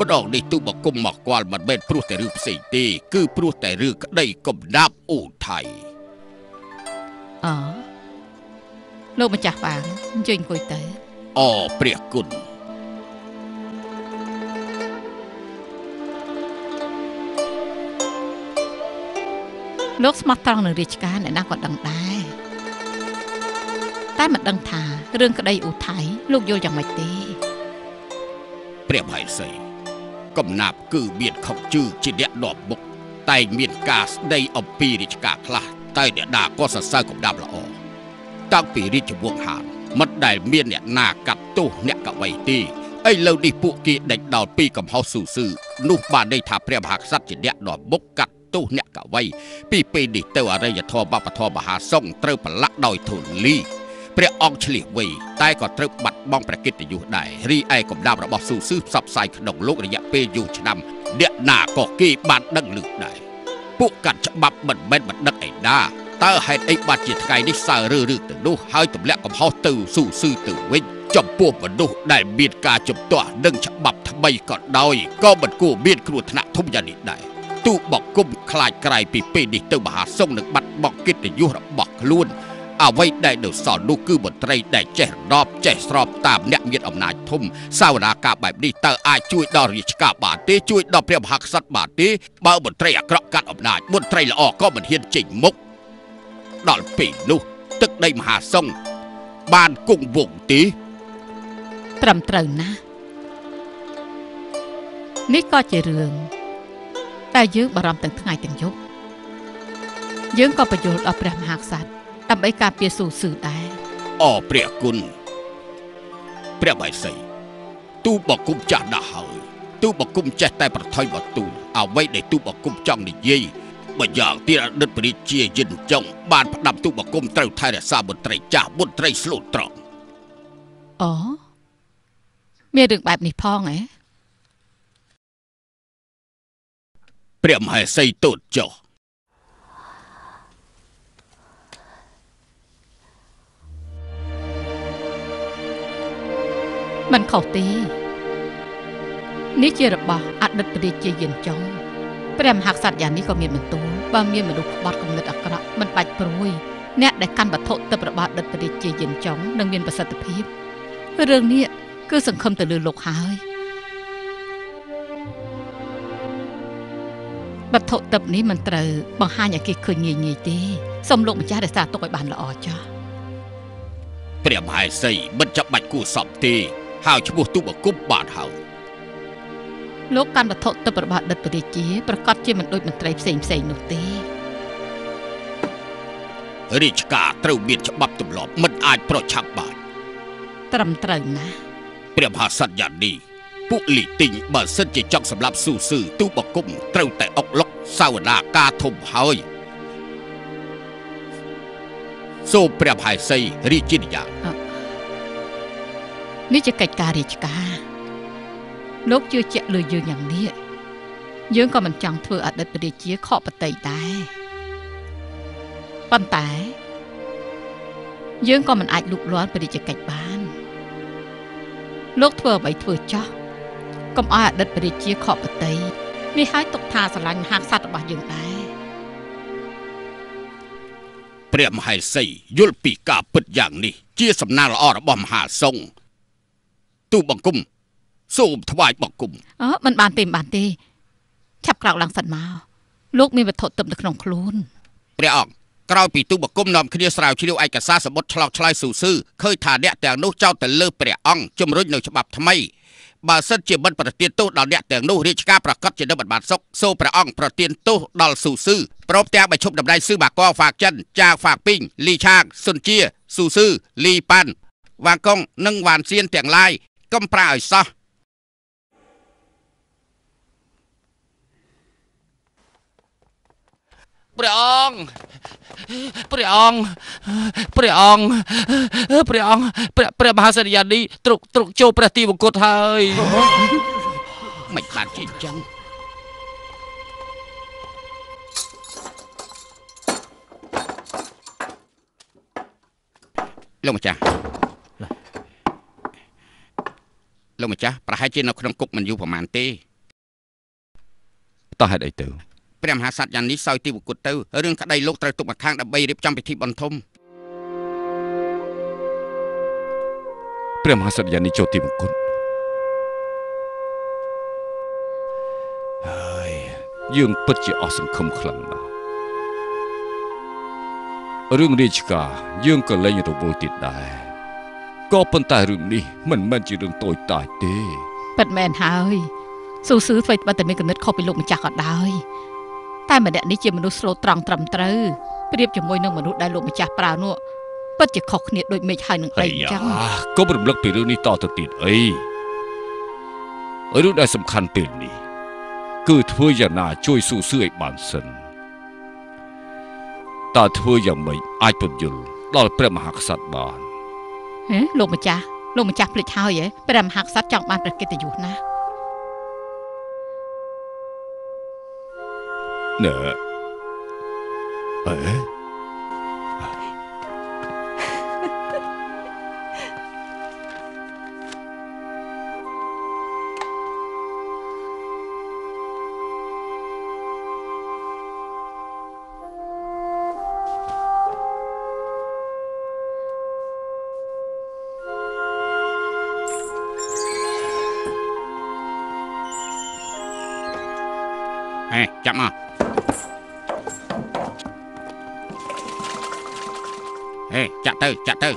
B: ម្ដងនេះទូបង្គំមកគាល់មិនមែនព្រោះតែរឿងផ្សេងទេគឺព្រោះតែរឿងក្តីកំណាប់អូថៃ
C: អលោកម្ចាស់បានអញ្ជើញអង្គុយទៅ
B: អរព្រះគុណ
C: លោកស្មោះត្រង់នឹងរាជការអ្នកណាក៏ដឹងដែរតែមិនដឹងថារឿងក្តីឧថៃលោកយល់យ៉ាងម៉េចទេ
B: ព្រះមហេសីកំណាប់គឺមានខុសជឺជាអ្នកនាំមុខតែងមានការស្ដីអំពីរាជការខ្លះតែអ្នកណាក៏សរសើរកំណាប់ល្អតាំងពីរាជវង្សហានមិនដែលមានអ្នកណាកាត់ទោសអ្នកកវីទេឥឡូវនេះពួកគេដេញដោលពីកំហុសស៊ូស៊ឺនោះបានន័យថាព្រះមហាក្សត្រជាអ្នកនាំមុខកាត់ ទោសអ្នកកវីពីពេលនេះទៅអរិយធម៌បព្វធម៌មហាសង្ឃត្រូវប្រឡាក់ដោយធូលីព្រះអង្គឆ្លៀសវៃតែក៏ត្រូវបាត់បង់ព្រះកិត្តិយសដែររីឯកំដាប់របស់ស៊ូស៊ឺផ្សព្វផ្សាយក្នុងលោករយៈពេលយូរឆ្នាំអ្នកណាក៏គេបានដឹងលឺដែរពួកកាត់ច្បាប់មិនមែនមិនដឹកឯណាតើហេតុអីបានជាថ្ងៃនេះសើរើរឿងទៅនោះហើយទម្លាក់កំហុសទៅស៊ូស៊ឺទៅវិញចំពោះមនុស្សដែលមានការជំទាស់នឹងច្បាប់ថ្មីក៏ដោយក៏មិនគួរមានគ្រោះថ្នាក់ធំយ៉ាងនេះដែរ ទូបង្គំខ្លាចក្រៃពីពេលនេះទៅមហាសង្ឃនឹងបាត់បង់កិត្តិយសរបស់ខ្លួនអ្វីដែលនៅសល់នោះគឺមន្ត្រីដែលចេះរំចេះស្របតាមអ្នកមានអំណាចធំសាវនាការបែបនេះតើអាចជួយដល់រាជការបានទេជួយដល់ព្រះមហាក្សត្របានទេបើមន្ត្រីអាក្រក់កាត់អំណាចមន្ត្រីល្អក៏មិនហ៊ានចេញមុខដល់ពេលនោះទឹកដីមហាសង្ឃបានគង់វង្សទេ
C: ត្រឹមត្រូវណាស់នេះក៏ជារឿង តែយើងបារម្ភទាំងថ្ងៃទាំងយប់យើងក៏បញ្យល់ដល់ព្រះមហាក្សត្រដើម្បីការពារស៊ូស៊ឺដែរ
B: អរព្រះគុណព្រះបៃសីទូបកុំចាស់ណាស់ហើយទូបកុំចេះតែប្រថុយបទូលអ្វីដែលទូបកុំចង់និយាយបើយ៉ាងទៀតអតីតព្រះរាជាយិនចុងបានផ្ដាប់ទូបកុំត្រូវថែរក្សាបុត្រីចាស់បុត្រីស្លូតត្រង់
C: អូមានរឿងបែបនេះផងហ៎
B: ព្រះមហេសីទូតចុះ
C: មិនខុសទេនេះជារបស់អតីតព្រះរាជាយិនចុងព្រះមហាក្សត្រយ៉ាងនេះក៏មានបន្ទូលបើមានមនុស្សក្បត់គំនិតអាក្រក់មិនបាច់ព្រួយអ្នកដែលកាន់វត្ថុទឹករបស់អតីតព្រះរាជាយិនចុងនឹងមានប្រសិទ្ធភាពរឿងនេះគឺសង្ឃឹមទៅលើលោកហើយ វត្ថុទឹកនេះមិនត្រូវបង្ហាញឲ្យគេឃើញងាយងាយទេសូមលោកម្ចាស់រក្សាទុកឲ្យបានល្អចុះ
B: ព្រះមហេសីមិនចាំបាច់គួសពទេហើយឈ្មោះទូបកុំបានហើយ
C: លោកកាន់វត្ថុទឹករបស់អតីតព្រះរាជាប្រកាសជាមិនដូចមន្ត្រីផ្សេងផ្សេងៗនោះទេ
B: រាជការត្រូវមានច្បាប់ទម្លាប់មិនអាចប្រឆាំងបាន
C: ត្រឹមត្រូវណាស់
B: ព្រះមហាសត្យយ៉ាងនេះ ពួកលីទីងបើសិនជាចង់សម្លាប់ស៊ូស៊ឺទូបកុំត្រូវតែអុកលុកសាវនាការធំហើយសូមព្រះមហេសីរាជានិយាយ
C: នេះជាកិច្ចការរាជការលោកជឿជាក់លើយើងយ៉ាងនេះយើងក៏មិនចង់ធ្វើអតីតព្រះរាជាខកបតីដែរប៉ុន្តែយើងក៏មិនអាចលូកលាន់ព្រះរាជកិច្ចបាន លោកធ្វើអ្វីធ្វើចោះ កុំឲ្យអតីតព្រះរាជាខកបតីនេះហើយទុកថាស្រឡាញ់មហាក្សត្ររបស់យើងដែរ
B: ព្រះមហេសីយល់ពីការពិតយ៉ាងនេះ ជាសំណាងល្អរបស់មហាសង្ឃទូបង្គំសូមថ្វាយបង្គំ
C: អឺមិនបានទេមិនបានទេឆាប់ក្រោកឡើងសិនមកលោកមានវត្ថុទឹកនៅក្នុងខ្លួន
B: ព្រះអង្គក្រោយពីទូបង្គំនាំគ្នាស្រាវជ្រាវឯកសារសម្បត្តិឆ្លោកឆ្លើយស៊ូស៊ឺឃើញថាអ្នកទាំងនោះចោទទៅលើព្រះអង្គជំរុញនៅច្បាប់ថ្មី បើសិនជាមិនប្រទានទោសដល់អ្នកទាំងនោះរាជការប្រកាសជានៅមិនបានសុខសូមព្រះអង្គប្រទានទោសដល់ស៊ូស៊ឺព្រមទាំងបញ្ឈប់តម្លៃស៊ឺបាកោហ្វាកចិនចាវហ្វាកពីងលីឆាងស៊ុនជាស៊ូស៊ឺលីប៉ាន់វ៉ាងកុងនិងវ៉ានសៀនទាំងឡាយកុំប្រាឲ្យសោះ
E: ព្រះអង្គព្រះអង្គព្រះអង្គព្រះអង្គព្រះព្រះមហាសេនាយានីទ្រុកទ្រុកចូលព្រះទីវង្គតហើយ
B: មិនបានជាអញ្ចឹងលោកម្ចាស់លោកម្ចាស់ប្រហែលជានៅក្នុងគុកមិនយូរប្រហែលទេ
A: តោះហេតុអីទៅ
B: ព្រះមហាក្សត្រយ៉ាងនេះសោយទីវង្គតទៅរឿងក្តីលោកត្រូវទុកមកខាងដើម្បីរៀបចំពិធីបន់ធំ
A: ព្រះមហាសត្យយានីចូលទីមង្គលហើយយើងពិតជាអស់សង្ឃឹមខ្លាំងណាស់រឿងរាជការយើងក៏លែងរវល់ទៀតដែរក៏ប៉ុន្តែរឿងនេះមិនមែនជារឿងតូចតាចទេ
C: ពិតមែនហើយស៊ូស៊ឺធ្វើត្បិតតែមានគំនិតខុសពីលោកម្ចាស់ក៏ដោយ តែម្នាក់នេះជាមនុស្សស្លូតត្រង់ត្រឹមត្រូវប្រៀបជាមួយនឹងមនុស្សដែលលោកម្ចាស់ប្រើនោះពិតជាខុសគ្នាដូចមេឃហើយនឹងដីអញ្ចឹង
A: កុំរំលឹកពីរឿងនេះតទៅទៀតអីរឿងដែលសំខាន់ពេលនេះ គឺធ្វើយ៉ាងណាជួយស៊ូស៊ឺឲ្យបានសិនតើធ្វើយ៉ាងម៉េចអាចពន្យល់ដល់ព្រះមហាក្សត្របាន
C: ហេលោកម្ចាស់លោកម្ចាស់ភ្លេចហើយហ៎ព្រះមហាក្សត្រចង់បានព្រះកិត្តិយសណាស់
A: ណែអេ
B: từ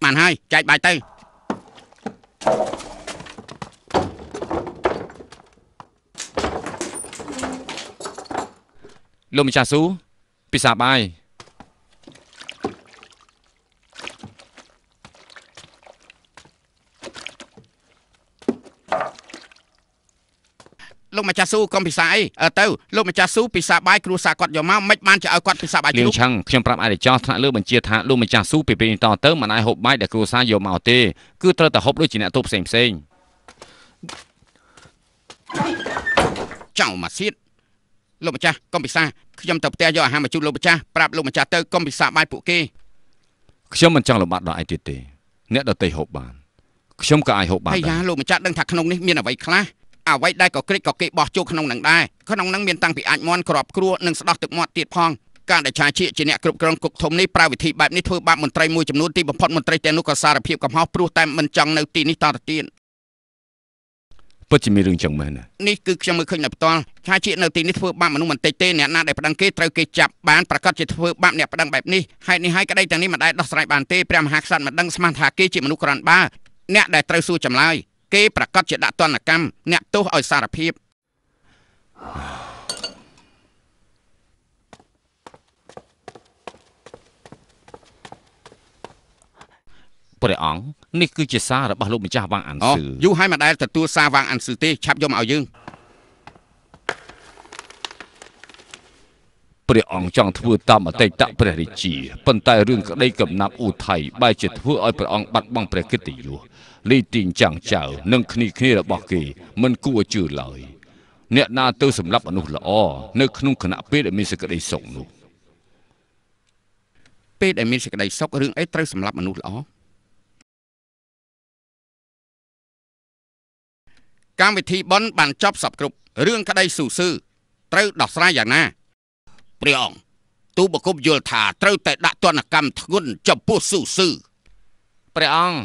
B: Mạnh hai chạy bài tư. Lùm trà
A: sú Pisa bài ចាស់ស៊ូពិសាបាយ
B: លោកម្ចាស់ស៊ូកុំពិសាអីអើទៅលោកម្ចាស់ស៊ូពិសាបាយគ្រួសារគាត់យកមកមិនបានជាឲ្យគាត់ពិសាបាយ
A: លៀ
B: ជ្រូ
A: ង
B: ក
A: ឆឹងខ្ញុំប្រាប់អរិចោះថ្នាក់លើបញ្ជាថាលោកម្ចាស់ស៊ូពីពេលនេះតទៅមិនអាចហូបបាយដែលគ្រួសារយកមកទេគឺត្រូវតែហូបដូចជាអ្នកទោសផ្សេងផ្សេងៗ
B: ចៅមកសៀតលោកម្ចាស់កុំពិសាខ្ញុំទៅផ្ទះយកអាហារមកជូនលោកម្ចាស់ប្រាប់លោកម្ចាស់ទៅកុំពិសាបាយពួកគេ
A: ខ្ញុំមិនចង់លំបាកដល់ឯងទៀតទេ អ្នកដតីហូបបានខ្ញុំក៏អាចហូបបាន
B: ហើយ
A: ដែ
B: យ៉ា
A: រ
B: លោកម្ចាស់ដឹងថាក្នុងនេះមានអ្វីខ្លះ អ្វីដែលក៏ក្រិចក៏គេបោះចូលក្នុងនឹងដែរក្នុងនឹងមានតាំងពីអាចមន់ក្របគ្រួនិងស្ដោះទឹកមាត់ទៀតផងការដែលឆាជាជាអ្នកគ្រប់គ្រងគុកធំនេះប្រើវិធីបែបនេះធ្វើបាបមន្ត្រីមួយចំនួនទីបំផុតមន្ត្រីទាំងនោះក៏សារភាពកំហុសព្រោះតែមិនចង់នៅទីនេះតទៅទៀត
A: ពិតជាមានរឿងចឹងមែនណា
B: នេះគឺខ្ញុំមើលឃើញនៅផ្ទាល់ឆាជានៅទីនេះធ្វើបាបមនុស្សមិនតិចទេអ្នកណាដែលប្តឹងគេត្រូវគេចាប់បានប្រកាសជាធ្វើបាបអ្នកប្តឹងបែបនេះហេតុនេះហើយក្តីទាំងនេះមិនដែលដោះស្រាយបានទេព្រះមហាក្សត្រមិនដឹងស្មានថាគេជាមនុស្សក្រាន់បើអ្នកដែលត្រូវសួរចម្លើយ គេប្រកាសជាដាក់ទណ្ឌកម្មអ្នកទោសឲ្យសារភាព
A: ព្រះអង្គនេះគឺជាសាររបស់លោកម្ចាស់វាងអាន
B: អូ
A: ស៊ឺ
B: យូរហើយមិនដែលទទួលសារវាងអានស៊ឺទេឆាប់យកមកឲ្យយើង
A: ព្រះអង្គចង់ធ្វើតាមអតីតព្រះរាជាប៉ុន្តែរឿងក្តីកំណាប់អ៊ូថៃបែរជាធ្វើឲ្យព្រះអង្គបាត់បង់ព្រះកិត្តិយសលីទីងចាំងចៅនិងគ្នាគ្នារបស់គេមិនគួរជឿឡើយអ្នកណាទៅសម្រាប់មនុស្សល្អនៅក្នុងគណៈពេលដែលមានសេចក្តីសុខនោះ
B: ពេលដែលមានសេចក្តីសុខរឿងអីត្រូវសម្រាប់មនុស្សល្អកម្មវិធីបន់បានចប់សពគ្រប់រឿងក្តីស៊ូស៊ឺត្រូវដោះស្រាយយ៉ាងណា ព្រះអង្គទូបកុបយល់ថាត្រូវតែដាក់ទណ្ឌកម្មធ្ងន់ចំពោះស៊ូស៊ឺ
A: ព្រះអង្គ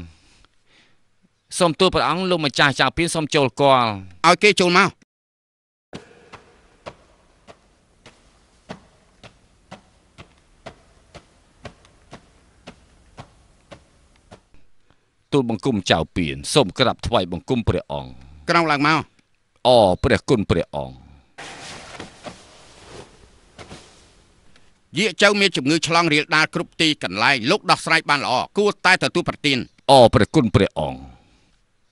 A: សូមទូលព្រះអង្គលោកម្ចាស់ចៅពៀនសូមចូលគាល់
B: ឲ្យគេចូលមក
A: ទូលបង្គំចៅពៀនសូមក្រាបថ្វាយបង្គំព្រះអង្គ
B: ក្រោកឡើងមក
A: អព្រះគុណព្រះអង្គ
B: យាកចៅមានជំងឺឆ្លងរាលដាលគ្រប់ទីកន្លែងលោកដោះស្រាយបានល្អគួរតែទទួលប្រទាន
A: អព្រះគុណព្រះអង្គ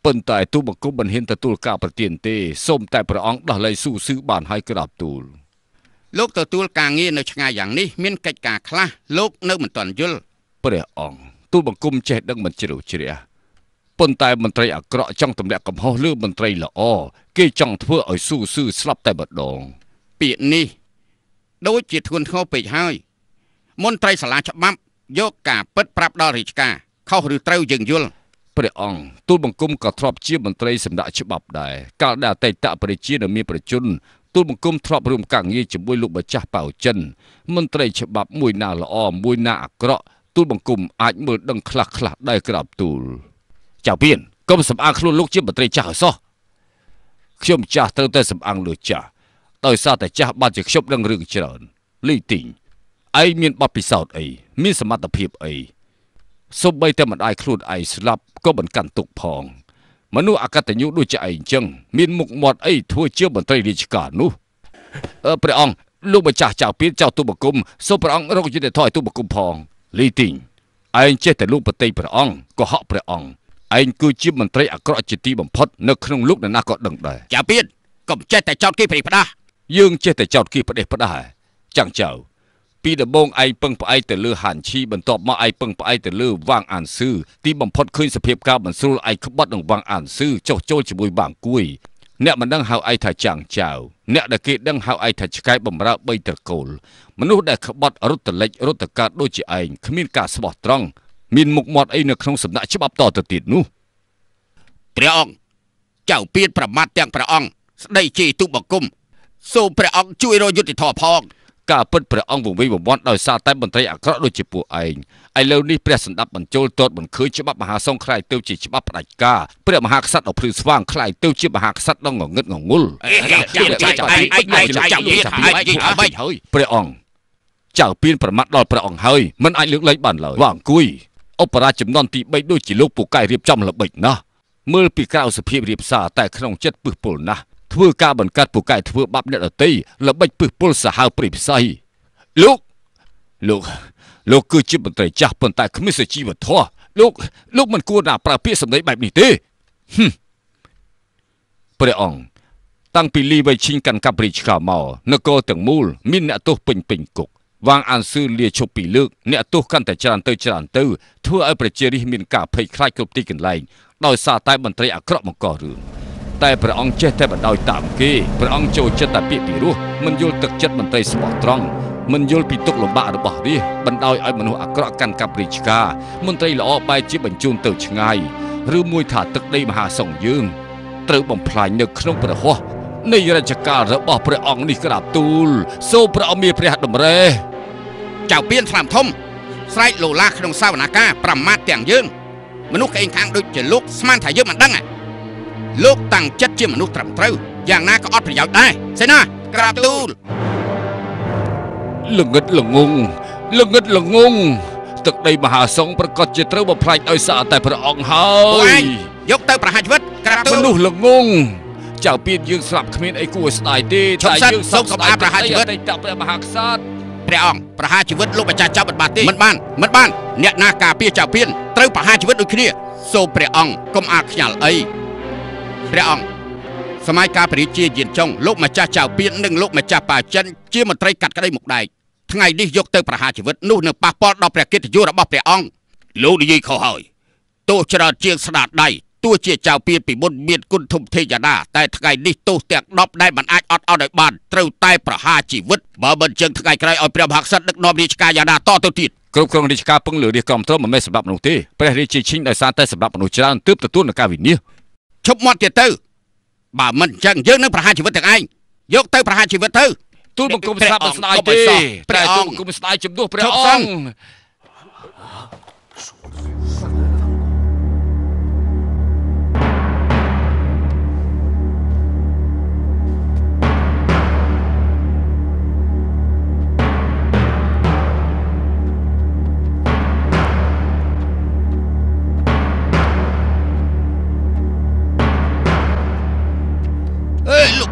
A: ប៉ុន្តែទូលបង្គំមិនហ៊ានទទួលការប្រទានទេសូមតែព្រះអង្គដោះលែងស៊ូស៊ឺបានហើយក្រាបទូល
B: លោកទទួលការងារនៅឆ្ងាយយ៉ាងនេះមានកិច្ចការខ្លះលោកនៅមិនទាន់យល់
A: ព្រះអង្គទូលបង្គំចេះដឹងមិនជ្រៅជ្រះប៉ុន្តែមន្ត្រីអាក្រក់ចង់ទម្លាក់កំហុសលើមន្ត្រីល្អគេចង់ធ្វើឲ្យស៊ូស៊ឺស្លាប់តែម្ដង
B: ពាក្យនេះ ដូចជាធ្ងន់ធ្ងរពេកហើយមន្ត្រីសាលាច្បាប់យកការពិតប្រាប់ដល់រាជការខុសឬត្រូវយើងយល់
A: ព្រះអង្គទូលបង្គំក៏ធ្លាប់ជាមន្ត្រីសម្ដេចច្បាប់ដែរកាលដែលអតីតព្រះជានៅមានប្រជជនទូលបង្គំធ្លាប់រួមការងារជាមួយលោកម្ចាស់ប៉ៅចិនមន្ត្រីច្បាប់មួយណាល្អមួយណាអាក្រក់ទូលបង្គំអាចមើលដឹងខ្លះខ្លះៗដែរក្រាបទូលចៅពៀនកុំសម្អាងខ្លួនលោកជាមន្ត្រីចាស់ឲ្យសោះខ្ញុំចាស់ត្រូវតែសម្អាងលើចាស់ ដោយសារតែចាស់បានជាខ្ញុំដឹងរឿងច្រើនលីទីងឯងមានបទពិសោធន៍អីមានសមត្ថភាពអីសូម្បីតែម្ដាយខ្លួនឯងស្លាប់ក៏មិនកាន់ទុកផង មនុស្សអកតញ្ញូដូចជាឯងអញ្ចឹងមានមុខមាត់អីធ្វើជាមន្ត្រីរាជការនោះអឺព្រះអង្គលោកម្ចាស់ចៅពៀនចៅទូបង្គំសូមព្រះអង្គរកយុត្តិធម៌ឲ្យទូបង្គំផងលីទីងឯងចេះតែលោកប្រតិព្រះអង្គក៏ហក់ព្រះអង្គឯងគឺជាមន្ត្រីអាក្រក់ជាទីបំផុតនៅក្នុងលោកនរណាក៏ដឹងដែរ
B: ចាពៀនកុំចេះតែចោទគេព្រៃផ្ដាស់
A: យើងចេះតែចោតគេផ្ដេសផ្ដាសចាំងចៅពីដំបងឯងពឹងផ្អែកទៅលើហានឈីបន្ទាប់មកឯងពឹងផ្អែកទៅលើវាងអានស៊ឺទីបំផុតឃើញសភាពការមិនស្រួលឯងក្បត់នឹងវាងអានស៊ឺចុះចូលជាមួយវាងគួយអ្នកមិនដឹងហៅឯងថាចាំងចៅអ្នកដែលគេដឹងហៅឯងថាឆ្កែបំរើបីត្រកូលមនុស្សដែលក្បត់រត់តលិចរត់តកើតដូចជាឯងគ្មានការស្មោះត្រង់មានមុខមាត់អីនៅក្នុងសំណាក់ច្បាប់តទៅទៀតនោះ
B: ព្រះអង្គចៅពៀនប្រមាថទាំងព្រះអង្គស្ដីជេរទូបង្គំ សូមព្រះអង្គជួយរកយុត្តិធម៌ផង
A: ការពិតព្រះអង្គវង្វេងវង្វាន់ដោយសារតែមន្ត្រីអាក្រក់ដូចជាពួកឯងឥឡូវនេះព្រះសម្ដាប់បញ្ចូលទាត់មិនឃើញច្បាប់មហាសង្ឃខ្លាយទៅជាច្បាប់ផ្ដាច់ការព្រះមហាក្សត្រដ៏ភ្លឺស្វាងខ្លាយទៅជាមហាក្សត្រដ៏ងងឹតងងុលព្រះអង្គចៅពៀនប្រមាថដល់ព្រះអង្គហើយមិនអាចលើកលែងបានឡើយវ៉ាអង្គុយអបរាចំនួនទី3ដូចជាលោកពូកែរៀបចំល្បិចណាស់មើលពីក្រៅសភាពរៀបសារតែក្នុងចិត្តពឹសពុលណាស់ ធ្វើការបង្កាត់ពូកែធ្វើបាបអ្នកដតីល្បិចពឹសពុលសាហាវព្រិផ្សៃលោកលោកលោកគឺជាមន្ត្រីចាស់ប៉ុន្តែគ្មានសុជីវធម៌លោកលោកមិនគួរណាប្រើពាក្យសម្ដីបែបនេះទេហឹមព្រះអង្គតាំងពីលីវៃឈិញកាន់កាប់រាជការមកនគរទាំងមូលមានអ្នកទោសពេញពេញគុកវាងអានស៊ឺលាឈប់ពីលើកអ្នកទោសកាន់តែច្រើនទៅច្រើនទៅធ្វើឲ្យប្រជារាស្ត្រមានការភ័យខ្លាចគ្រប់ទីកន្លែងដោយសារតែមន្ត្រីអាក្រក់បង្ករឿង តែព្រះអង្គចេះតែបដ ாய் តាមគេព្រះអង្គចូលចិត្តតែពាក្យពីរោះមិនយល់ទឹកចិត្តមន្ត្រីស្មោះត្រង់មិនយល់ពីទុកលំបាករបស់រាជបណ្ដោយឲ្យមនុស្សអាក្រក់កាន់កាប់រាជការមន្ត្រីល្អបែរជាបញ្ជូនទៅឆ្ងាយឬមួយថាទឹកដីមហាសង្ឃយើងត្រូវបំផ្លាញនៅក្នុងព្រះហស្ថនៃរជ្ជកាលរបស់ព្រះអង្គនេះក្រាបទូលសូមព្រះអង្គមានព្រះតម្រេះ
B: ចៅពៀនស្លាមធំស្រែកលោឡាក្នុងសាវនាការប្រមាថទាំងយើងមនុស្សក្អេងខាងដូចជាលោកស្មានថាយើងមិនដឹងហ៎ លោកតាំងចិត្តជាមនុស្សត្រឹមត្រូវយ៉ាងណាក៏អត់ប្រយោជន៍ដែរសេណាក្រាបទូល
A: ល្ងឹតល្ងងល្ងឹតល្ងងទឹកដីមហាសង្ឃប្រកាសជាត្រូវបំផ្លាញដោយសារតែព្រះអង្គហើ
B: ពួកឯ
A: យ
B: ងយកទៅប្រហារជីវិតក្រាបទូល
A: មនុស្សល្ងងចៅពៀនយើងស្លាប់គ្មានអីគួរស្ដាយទេ
B: ឈប់សិនសូមសម្អាតប្រហារជីវិត
A: អតីតព្រះមហាក្សត្រ
B: ព្រះអង្គប្រហារជីវិតលោកម្ចាស់ចាប់មិនបានទេមិនបានមិនបានអ្នកណាការពារចៅពៀនត្រូវប្រហារជីវិតដូចគ្នាសូមព្រះអង្គកុំអាលខ្ញាល់អី ព្រះអង្គសម័យកាលព្រះរាជាយានចុងលោកម្ចាស់ចៅពៀននិងលោកម្ចាស់ប៉ាចិនជាមន្ត្រីកាត់ក្តីមុខដែកថ្ងៃនេះយកទៅប្រហារជីវិតនោះនឹងប៉ះពាល់ដល់ព្រះកិត្តិយសរបស់ព្រះអង្គលោកនិយាយខុសហើយទោះច្រើនជាងស្ដាតដៃទោះជាចៅពៀនពីមុនមានគុណធំធេយដាតែថ្ងៃនេះទោសទាំង10ដែលមិនអាចអត់អត់ឲ្យបានត្រូវតែប្រហារជីវិតបើមិនចឹងថ្ងៃក្រោយឲ្យព្រះមហាក្សត្រដឹកនាំរាជការយ៉ាដាតទៅទៀត
A: គ្រប់គ្រងរាជការពឹងលើរាជក្រមត្រមិនមែនសម្រាប់មនុស្សទេព្រះរាជាឈិញដោយសារតែសម្រាប់មនុស្សច្រើនទើបទទួលនឹងការវិនិច្ឆ័យ
B: ឈប់មាត់ទៀតទៅបើមិនអញ្ចឹងយើងនឹងប្រហារជីវិតទាំងឯងយកទៅប្រហារជីវិតទៅ
A: ទូលបង្គំស្ដាប់មិនស្ដាយ
B: ព្រះ
A: ទេ
B: អង្គព្រះ
A: តែ
B: អង្គ
A: ទូលបង្គំស្ដាយជំនួសព្រះ
B: ឈប់
A: អ
B: សិន
A: ង្គ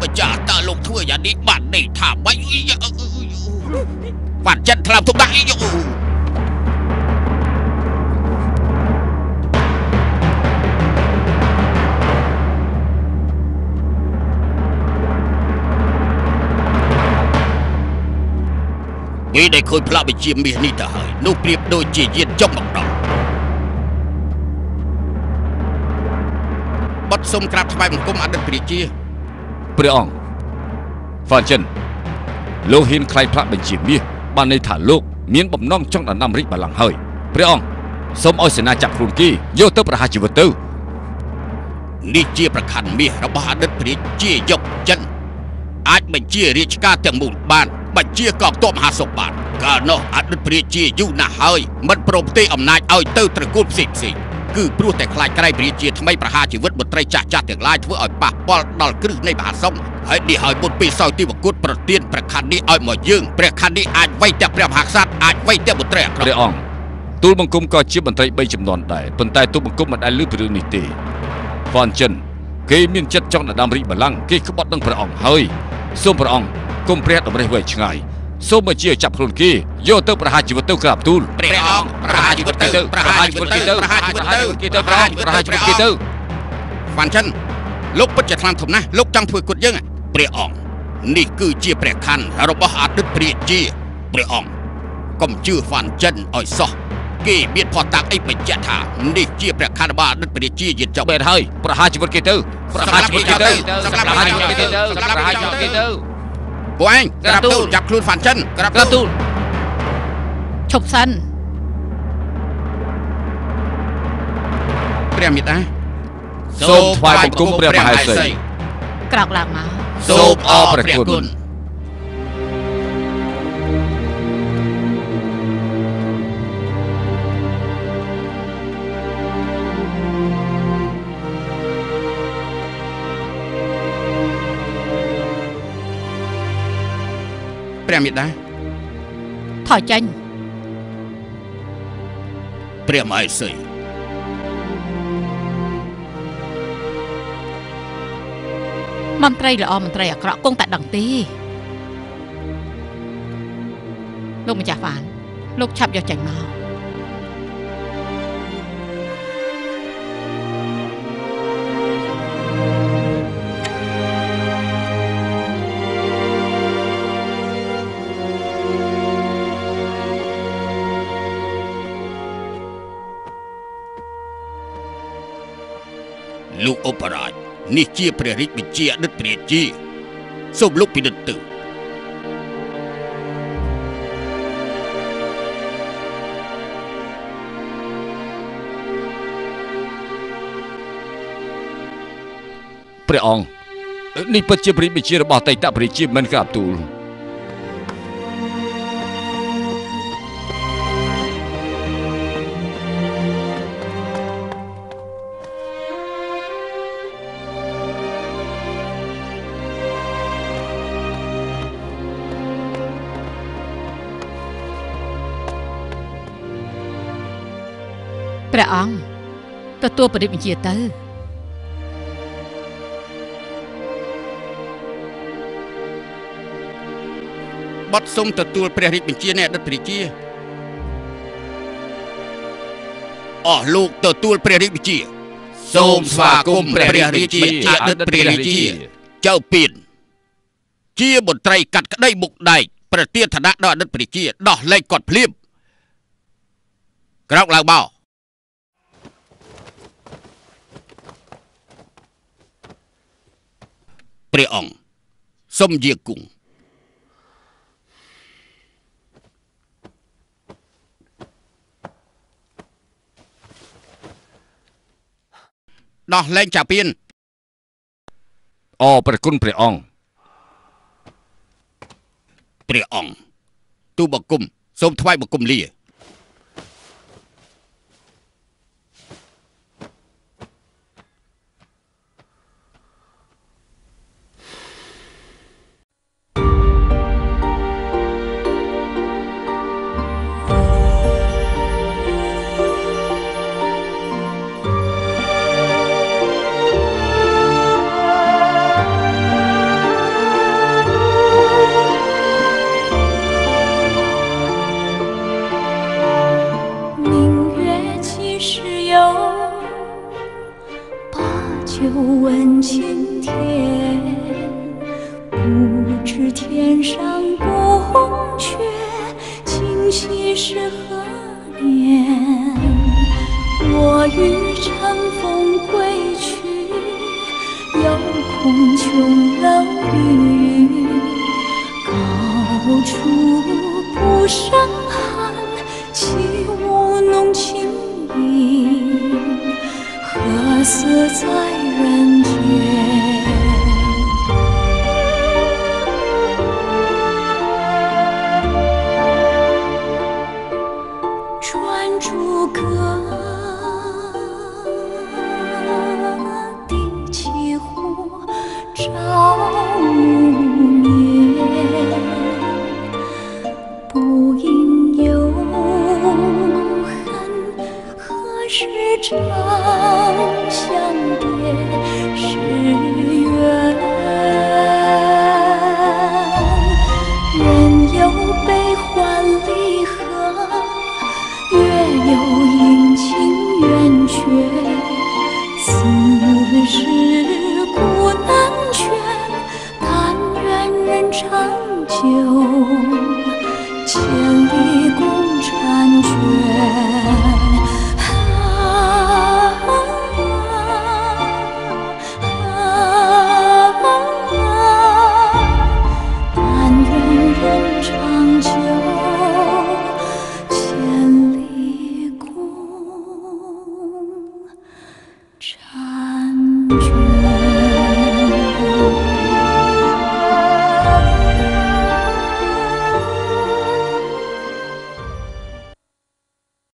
B: ម្ចាស់តើលោកធ្វើយ៉ាងនេះបាននេះថាម៉េចអីយ៉ាអឺអឺអឺបានចិត្តថ្លើមទុកដាក់អីយោពេលដែលឃើញផ្លាកវិជាមាសនេះទៅហើយនោះប្រៀបដូចជាយានចុកមកដល់បត់សុំក្រាបថ្វាយបង្គំអតីតព្រះរាជា
A: ព្រះអង្គហ្វានចិនលោកហ៊ានខ្លាយផ្លាក់បញ្ជាមាសបានន័យថាលោកមានបំណងចង់ដណ្ដើមរាជបល្ល័ង្កហើយព្រះអង្គសូមឲ្យសេនាចាប់ខ្លួនគេយកទៅប្រហារជីវិតទៅ
B: នេះជាប្រខ័ណ្ឌមាសរបស់អតីតព្រះរាជាយកចិនអាចបញ្ជារាជការទាំងមូលបានបញ្ជាកងទ័ពមហាសុខបានកាលនោះអតីតព្រះរាជាយូរណាស់ហើយមិនព្រមផ្ទេរអំណាចឲ្យទៅត្រកូលផ្សេងផ្សេងៗ គឺព្រោះតែខ្លាចក្រែងព្រះរាជាថ្មីប្រហារជីវិតមន្ត្រីចាស់ចាស់ទាំងឡាយធ្វើឲ្យប៉ះពាល់ដល់គ្រឹះនៃមហាសង្ឃហើយនេះឲ្យពុទ្ធពីសោយទីវគុតប្រទានព្រះខ័ណ្ឌនេះឲ្យមកយើងព្រះខ័ណ្ឌនេះអាចវៃទាំងព្រះមហាក្សត្រអាចវៃទាំងមន្ត្រីអាក្រ
A: ព្រះ
B: ក់
A: អង្គទូលបង្គំក៏ជាមន្ត្រី3ចំនួនដែរប៉ុន្តែទូលបង្គំមិនដែលលើពីរឿងនេះទេហ្វានចិនគេមានចិត្តចង់ដណ្ដើមរាជបល្ល័ង្កគេក្បត់នឹងព្រះអង្គហើយសូមព្រះអង្គគុំព្រះតម្រេះវែងឆ្ងាយ សូមបញ្ជាចាប់ខ្លួនគេយកទៅប្រហារជីវិតទៅក្រាបទូល
B: ព្រះអង្គប្រហារជីវិតទៅប្រហារជីវិតទៅប្រហារជីវិតទៅ
A: គេទៅព្រះអង្គប្រហារជីវិតគេទៅ
B: វ៉ាន់ចិនលោកពិតជាខ្លាំងធំណាស់លោកចង់ធ្វើគុតយើងហ៎ព្រះអង្គនេះគឺជាព្រះខ័ណ្ឌរបស់អតីតព្រះរាជាព្រះអង្គកុំជឿវ៉ាន់ចិនឲ្យសោះគេមានផតាំងអីបញ្ជាក់ថានេះជាព្រះខ័ណ្ឌរបស់អតីតព្រះរាជាយានចុះ
A: បែរហើយប្រហារជីវិតគេទៅប្រហារជីវិតគេទៅប្រហារជីវិតគេទៅប្រហារជីវិតគេទៅ
B: ពួកឯងក្រាបទូលចាប់ខ្លួនវ៉ាន់ចិនក្រាប
A: ក្រាបទូល
C: ឈប់សិន
B: ព្រះមេត្តា
A: សូមថ្វាយបង្គំព្រះមហេសី
C: ក្រោកឡើងមក
B: សូមអរព្រះគុណ ព្រះមេត្តា
C: ថយចេញ
F: ព្រះមហេសី
C: មន្ត្រីល្អមន្ត្រីអាក្រក់គង់តែដឹងទេលោកម្ចាស់វ៉ានលោកឆាប់យកចេញមក
F: លោកឧបរាជនេះជាព្រះរាជបញ្ជាអតីតព្រះជាសូមលោកពិនិត្យទៅ
A: ព្រះអង្គនេះពិតជាព្រះរាជបញ្ជារបស់អតីតព្រះរាជាមិនក៏អាប់ទូល
C: ទទួលបរិបបញ្ជាទៅ
F: បត់សុំទទួលព្រះរាជបញ្ជានៃអតីតព្រះជាអស់លោកទទួលព្រះរាជបញ្ជាសូមស្វាគមន៍ព្រះរាជបញ្ជាអតីតព្រះរាជាចៅពៀនជាមន្ត្រីកាត់ក្តីមុខដែកប្រទានឋានៈដល់អតីតព្រះជាដោះលែងគាត់ភ្លាមក្រោកឡើងមក ព្រះអង្គសូមយាគង់ដោះលែងចាពៀន
A: អរព្រះគុណព្រះអង្គ
F: ព្រះអង្គទូបង្គំសូមថ្វាយបង្គំលា